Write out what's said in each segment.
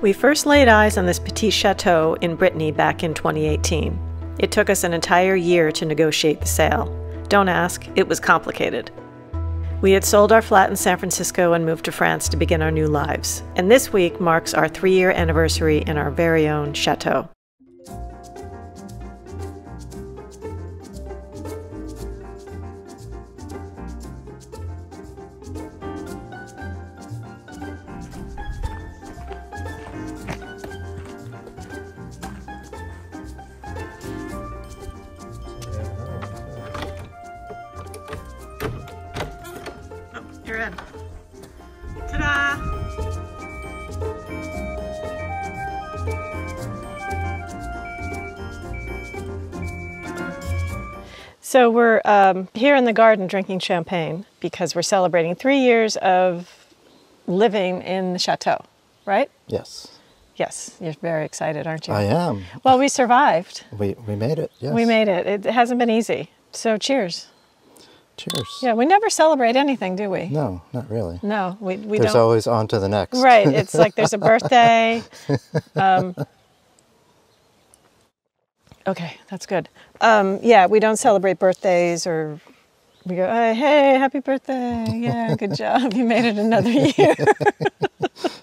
We first laid eyes on this petit chateau in Brittany back in 2018. It took us an entire year to negotiate the sale. Don't ask, it was complicated. We had sold our flat in San Francisco and moved to France to begin our new lives. And this week marks our three year anniversary in our very own chateau. So we're um, here in the garden drinking champagne because we're celebrating three years of living in the chateau, right? Yes, Yes, you're very excited, aren't you? I am. Well, we survived. We, we made it. Yes. We made it. It hasn't been easy. So cheers. Cheers. Yeah, we never celebrate anything, do we? No, not really. No, we, we There's don't. There's always on to the next. Right. It's like there's a birthday. Um, okay, that's good. Um, yeah, we don't celebrate birthdays or we go, "Hey, hey, happy birthday. Yeah, good job. You made it another year.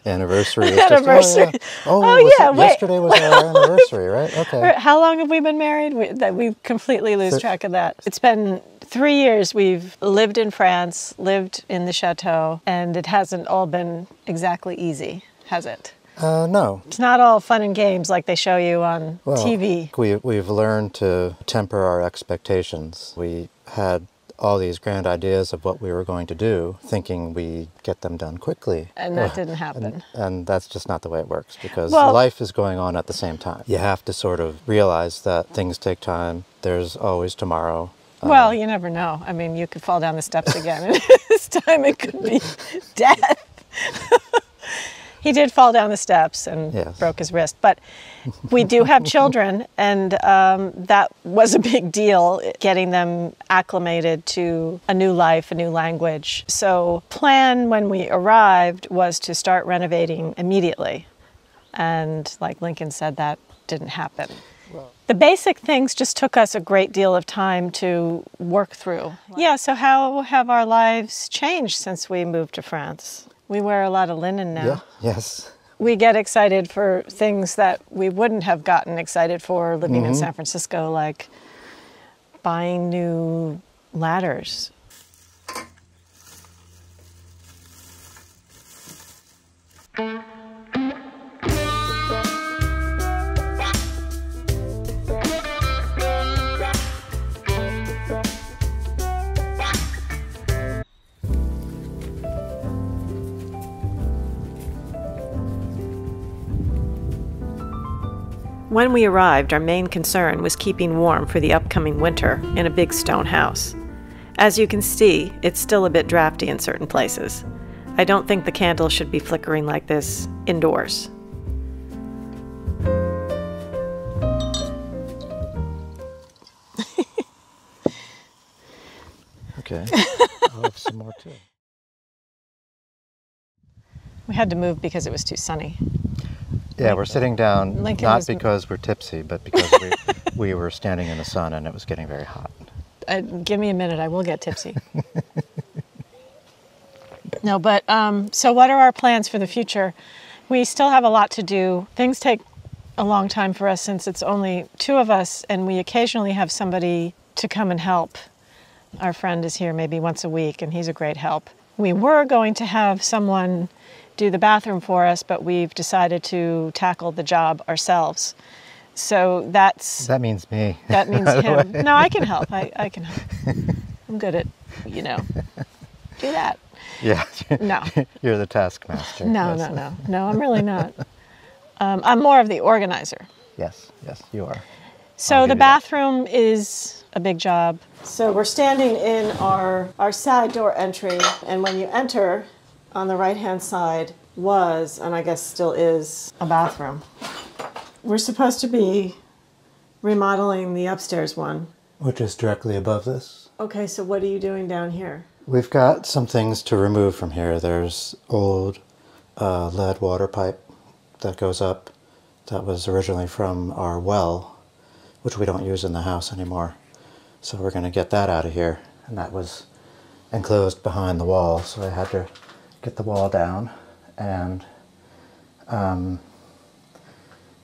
Anniversary. is just- oh, Anniversary. yeah. Oh, Oh, yeah, yesterday was our anniversary, right? Okay. How long have we been married? We, that we completely lose track of that. It's been three years we've lived in France, lived in the chateau, and it hasn't all been exactly easy, has it? Uh, no. It's not all fun and games like they show you on Well, TV. We, we've learned to temper our expectations. We had all these grand ideas of what we were going to do, thinking we get them done quickly. And that didn't happen. And that's just not the way it works because Well- life is going on at the same time. You have to sort of realize that things take time. There's always tomorrow. Well, you never know. I mean, you could fall down the steps again, and this time it could be death. he did fall down the steps and Yes. broke his wrist, but we do have children, and um, that was a big deal getting them acclimated to a new life, a new language. So, plan when we arrived was to start renovating immediately, and like Lincoln said, that didn't happen. The basic things just took us a great deal of time to work through. Yeah, so how have our lives changed since we moved to France? We wear a lot of linen now. Yeah. Yes. We get excited for things that we wouldn't have gotten excited for living in mm-hmm. San Francisco, like buying new ladders. When we arrived, our main concern was keeping warm for the upcoming winter in a big stone house. As you can see, it's still a bit drafty in certain places. I don't think the candle should be flickering like this indoors. Okay. I'll have some more too. We had to move because it was too sunny. Yeah, we're sitting down Lincoln not was- because we're tipsy, but because we, we were standing in the sun and it was getting very hot. Uh, give me a minute, I will get tipsy. no, but um, so what are our plans for the future? We still have a lot to do. Things take a long time for us since it's only two of us, and we occasionally have somebody to come and help. Our friend is here maybe once a week, and he's a great help. We were going to have someone do the bathroom for us, but we've decided to tackle the job ourselves. So that's That means me. that means him. No, I can help. I, I can help. I'm good at, you know, do that. yeah. No. You're the taskmaster. No, yes. no, no. No, I'm really not. Um, I'm more of the organizer. Yes, yes, you are. So the give you that. bathroom is a big job. So we're standing in our, our side door entry, and when you enter, on the right hand side was, and I guess still is, a bathroom. We're supposed to be remodeling the upstairs one. Which is directly above this. Okay, so what are you doing down here? We've got some things to remove from here. There's old uh, lead water pipe that goes up that was originally from our well, which we don't use in the house anymore. So we're going to get that out of here. And that was enclosed behind the wall, so I had to get the wall down. And um,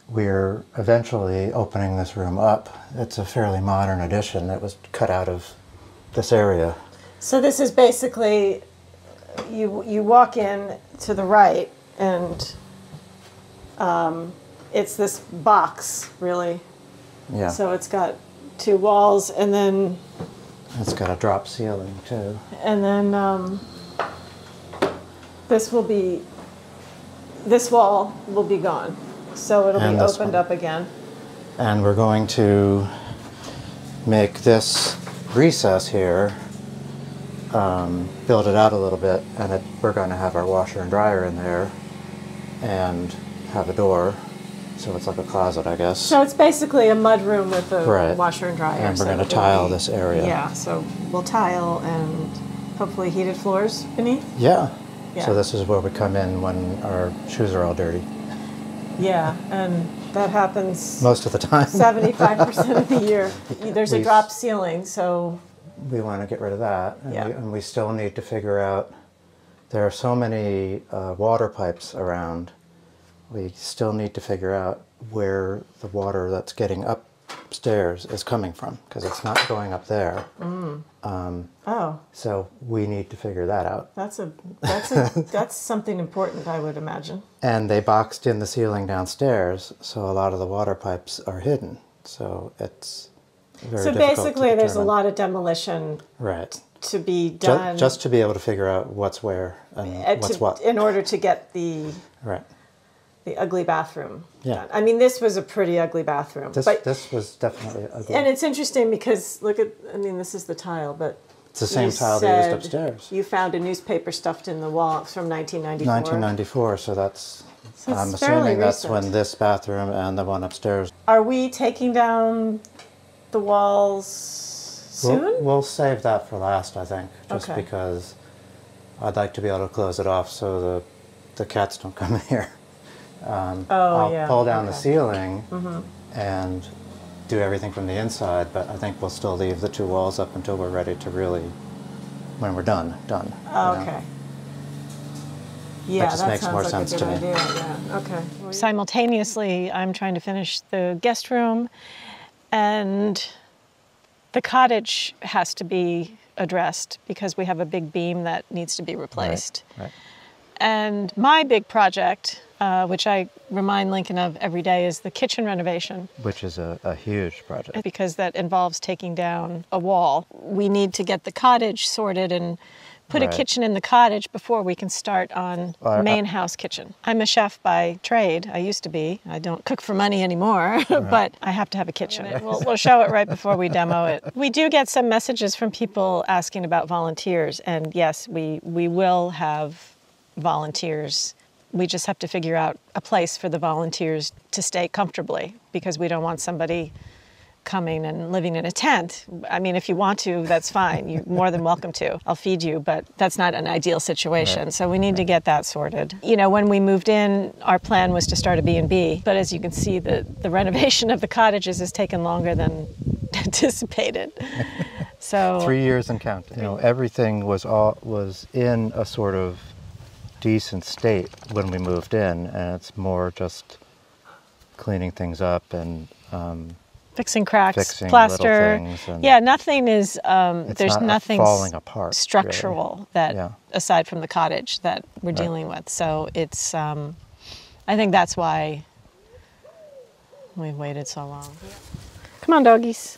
we're eventually opening this room up. It's a fairly modern addition. that was cut out of this area. So this is basically you you walk in to the right and um, it's this box really. Yeah. So it's got two walls and then it's got a drop ceiling too. and then um, this will be this wall will be gone. So it'll And be opened one. up again. And we're going to make this recess here, um, build it out a little bit, and it, we're going to have our washer and dryer in there and have a door. So it's like a closet, I guess. So it's basically a mud room with a Right. washer and dryer. And we're so gonna tile be- this area. Yeah, so we'll tile and hopefully heated floors beneath. yeah. Yeah. So this is where we come in when our shoes are all dirty. Yeah, and that happens Most of the time. 75% of the year. There's a drop ceiling, so we want to get rid of that. And, Yeah. we, and we still need to figure out, there are so many uh, water pipes around. We still need to figure out where the water that's getting upstairs is coming from because it's not going up there. oh, So we need to figure that out. that's a that's a that's something important, I would imagine. And they boxed in the ceiling downstairs, so a lot of the water pipes are hidden. So it's very So basically, there's a lot of demolition Right. to be done just to be able to figure out what's where and uh, what's to- what. in order to get the Right. The ugly bathroom. Yeah. I mean, this was a pretty ugly bathroom, This but this was definitely ugly. and it's interesting because look at I mean, this is the tile, but it's the same tile they used upstairs. You found a newspaper stuffed in the wall from 1994. 1994, so that's. So I'm assuming that's recent. when this bathroom and the one upstairs. Are we taking down the walls soon? We'll, we'll save that for last, I think, just Okay. because I'd like to be able to close it off so the the cats don't come in here. Um, Oh, I'll yeah, pull down the okay. ceiling and do everything from the inside, but I think we'll still leave the two walls up until we're ready to really, when we're done, done. you know? okay. Yeah, just makes sounds more like sense a to good me. idea. Yeah. Okay. Well, Simultaneously, I'm trying to finish the guest room, and the cottage has to be addressed because we have a big beam that needs to be replaced. Right. And my big project, uh, which I remind Lincoln of every day, is the kitchen renovation Which is a, a huge project. because that involves taking down a wall. We need to get the cottage sorted and put Right. a kitchen in the cottage before we can start on Well, I- main house kitchen. I'm a chef by trade. I used to be. I don't cook for money anymore, but I have to have a kitchen. We'll, we'll show it right before we demo it. We do get some messages from people asking about volunteers, and yes, we we will have volunteers. We just have to figure out a place for the volunteers to stay comfortably because we don't want somebody coming and living in a tent. I mean, if you want to, that's fine. You're more than welcome to. I'll feed you, but that's not an ideal situation. Right. So we need to get that sorted. You know, when we moved in, our plan was to start a B&B, but as you can see, the, the renovation of the cottages has taken longer than anticipated. So Three years and counting. You know, everything was all was in a sort of decent state when we moved in, and it's more just cleaning things up and um, fixing cracks, Fixing little plaster. and- yeah, nothing is. Um, there's not nothing falling apart, really. structural that, Yeah. aside from the cottage, that we're dealing with. So it's. Um, I think that's why we've waited so long. Come on, doggies.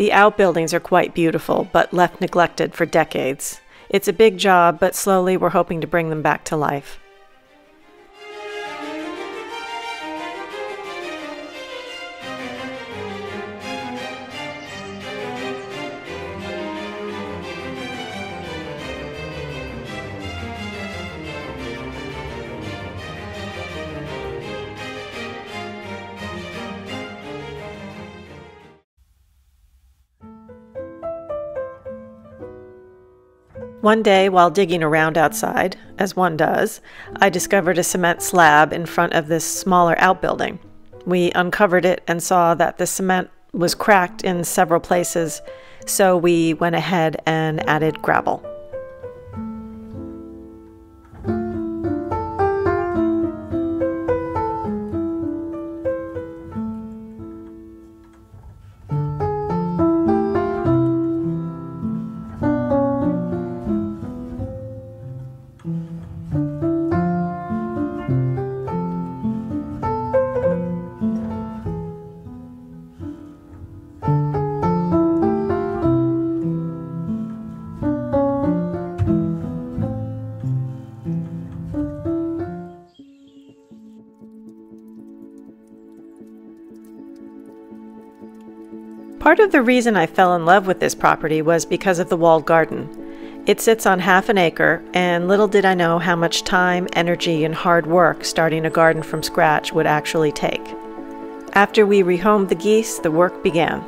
The outbuildings are quite beautiful, but left neglected for decades. It's a big job, but slowly we're hoping to bring them back to life. One day, while digging around outside, as one does, I discovered a cement slab in front of this smaller outbuilding. We uncovered it and saw that the cement was cracked in several places, so we went ahead and added gravel. Part of the reason I fell in love with this property was because of the walled garden. It sits on half an acre, and little did I know how much time, energy, and hard work starting a garden from scratch would actually take. After we rehomed the geese, the work began.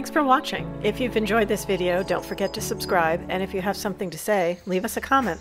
Thanks for watching. If you've enjoyed this video, don't forget to subscribe, and if you have something to say, leave us a comment.